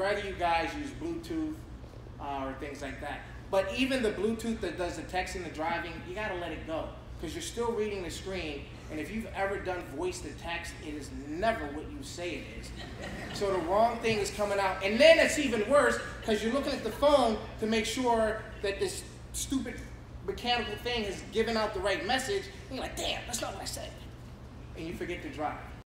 rather you guys use Bluetooth uh, or things like that. But even the Bluetooth that does the texting and driving, you gotta let it go because you're still reading the screen. And if you've ever done voice to text, it is never what you say it is. So the wrong thing is coming out. And then it's even worse because you're looking at the phone to make sure that this stupid mechanical thing has given out the right message. And you're like, damn, that's not what I said. And you forget to drive.